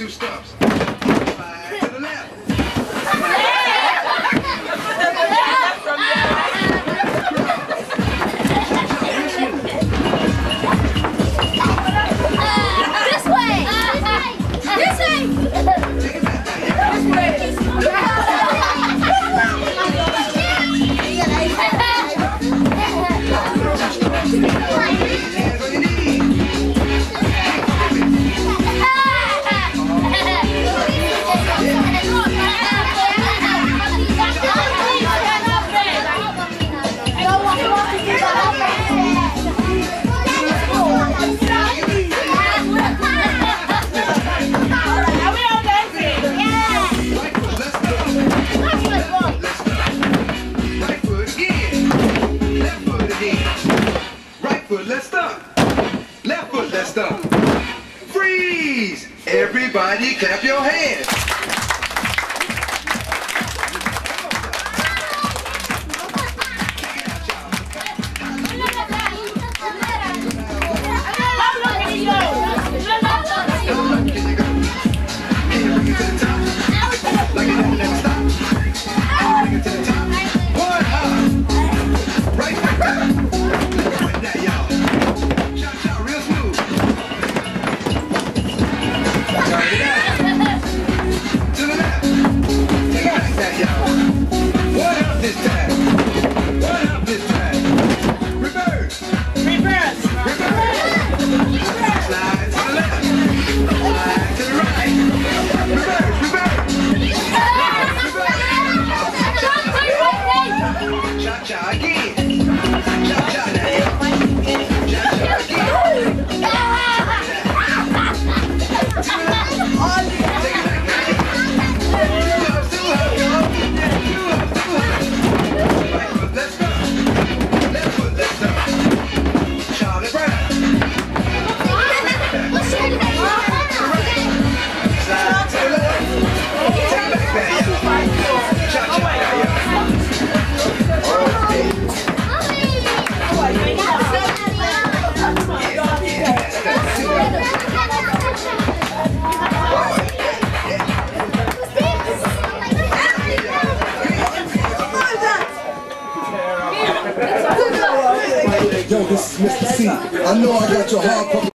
two stops. foot, let's stop. Left foot, let's stop. Freeze! Everybody clap your hands. cha cha. Cha cha. Yo, this is Mr. C. I know I got your heart pumping.